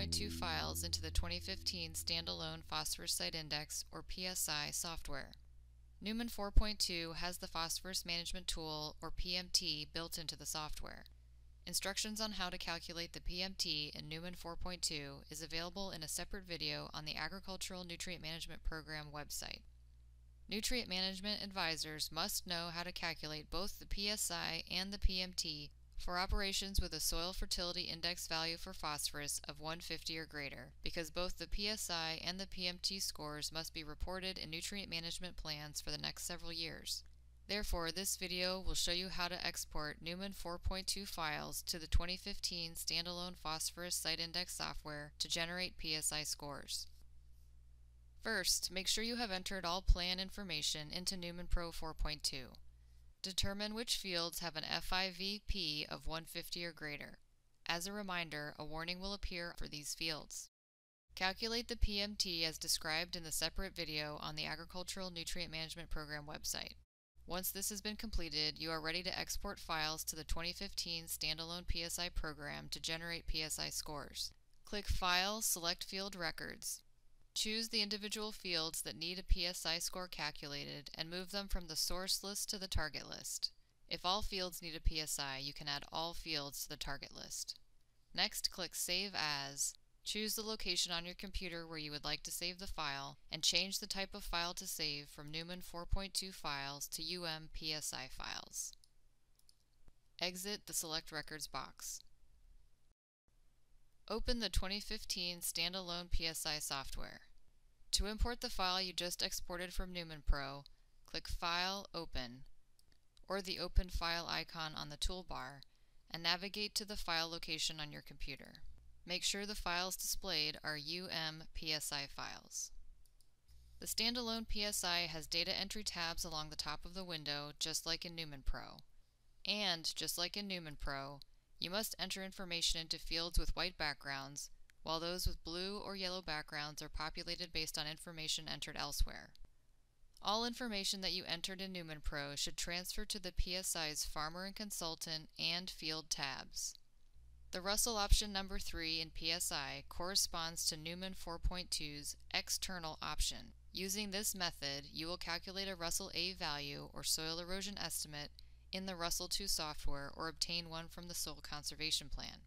4.2 files into the 2015 Standalone Phosphorus Site Index, or PSI, software. NuMan 4.2 has the Phosphorus Management Tool, or PMT, built into the software. Instructions on how to calculate the PMT in NuMan 4.2 is available in a separate video on the Agricultural Nutrient Management Program website. Nutrient management advisors must know how to calculate both the PSI and the PMT for operations with a soil fertility index value for phosphorus of 150 or greater, because both the PSI and the PMT scores must be reported in nutrient management plans for the next several years. Therefore, this video will show you how to export NuMan 4.2 files to the 2015 standalone phosphorus site index software to generate PSI scores. First, make sure you have entered all plan information into NuMan Pro 4.2. Determine which fields have an FIVP of 150 or greater. As a reminder, a warning will appear for these fields. Calculate the PMT as described in the separate video on the Agricultural Nutrient Management Program website. Once this has been completed, you are ready to export files to the 2015 standalone PSI program to generate PSI scores. Click File, select Field Records. Choose the individual fields that need a PSI score calculated and move them from the source list to the target list. If all fields need a PSI, you can add all fields to the target list. Next, click Save As, Choose the location on your computer where you would like to save the file, and change the type of file to save from NuMan 4.2 files to UM PSI files. Exit the Select Records box. Open the 2015 standalone PSI software. To import the file you just exported from NuMan Pro, click File, Open, or the Open File icon on the toolbar, and navigate to the file location on your computer. Make sure the files displayed are UM-PSI files. The standalone PSI has data entry tabs along the top of the window just like in NuMan Pro. And, just like in NuMan Pro, you must enter information into fields with white backgrounds, while those with blue or yellow backgrounds are populated based on information entered elsewhere. All information that you entered in NuMan Pro should transfer to the PSI's Farmer and Consultant and Field tabs. The RUSLE option number 3 in PSI corresponds to NuMan 4.2's external option. Using this method, you will calculate a RUSLE A value or soil erosion estimate in the RUSLE 2 software or obtain one from the Soil Conservation Plan.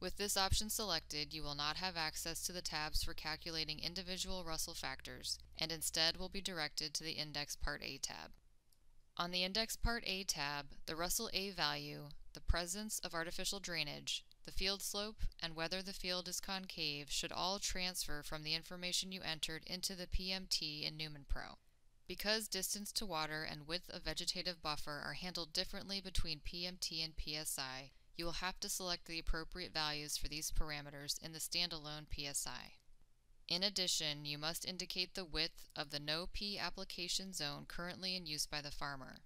With this option selected, you will not have access to the tabs for calculating individual RUSLE factors, and instead will be directed to the Index Part A tab. On the Index Part A tab, the RUSLE A value, the presence of artificial drainage, the field slope, and whether the field is concave should all transfer from the information you entered into the PMT in NuMan Pro. Because distance to water and width of vegetative buffer are handled differently between PMT and PSI, you will have to select the appropriate values for these parameters in the standalone PSI. In addition, you must indicate the width of the no P application zone currently in use by the farmer.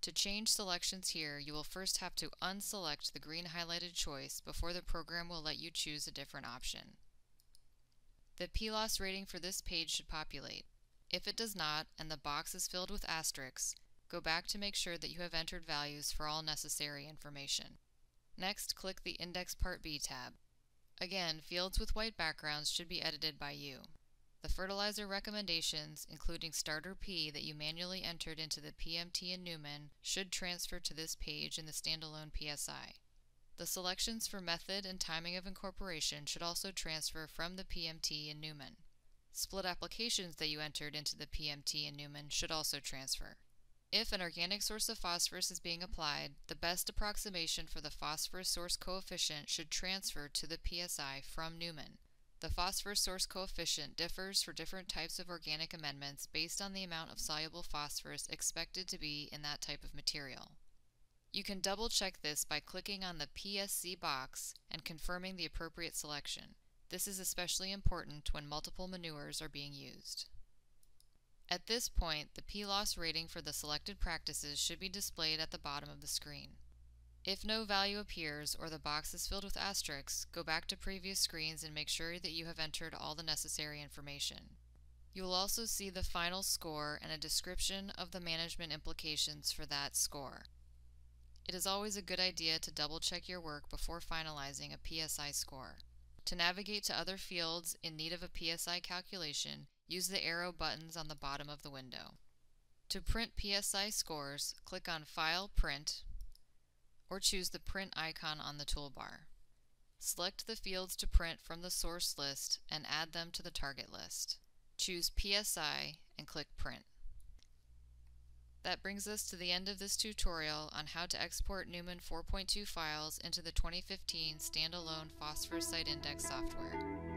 To change selections here, you will first have to unselect the green highlighted choice before the program will let you choose a different option. The PLOS rating for this page should populate. If it does not, and the box is filled with asterisks, go back to make sure that you have entered values for all necessary information. Next, click the Index Part B tab. Again, fields with white backgrounds should be edited by you. The fertilizer recommendations, including starter P that you manually entered into the PMT in NuMan, should transfer to this page in the standalone PSI. The selections for method and timing of incorporation should also transfer from the PMT in NuMan. Split applications that you entered into the PMT in NuMan should also transfer. If an organic source of phosphorus is being applied, the best approximation for the phosphorus source coefficient should transfer to the PSI from NuMan. The phosphorus source coefficient differs for different types of organic amendments based on the amount of soluble phosphorus expected to be in that type of material. You can double check this by clicking on the PSC box and confirming the appropriate selection. This is especially important when multiple manures are being used. At this point, the PLOS rating for the selected practices should be displayed at the bottom of the screen. If no value appears or the box is filled with asterisks, go back to previous screens and make sure that you have entered all the necessary information. You will also see the final score and a description of the management implications for that score. It is always a good idea to double check your work before finalizing a PSI score. To navigate to other fields in need of a PSI calculation, use the arrow buttons on the bottom of the window. To print PSI scores, click on File Print or choose the print icon on the toolbar. Select the fields to print from the source list and add them to the target list. Choose PSI and click Print. That brings us to the end of this tutorial on how to export NuMan 4.2 files into the 2015 standalone phosphorus site index software.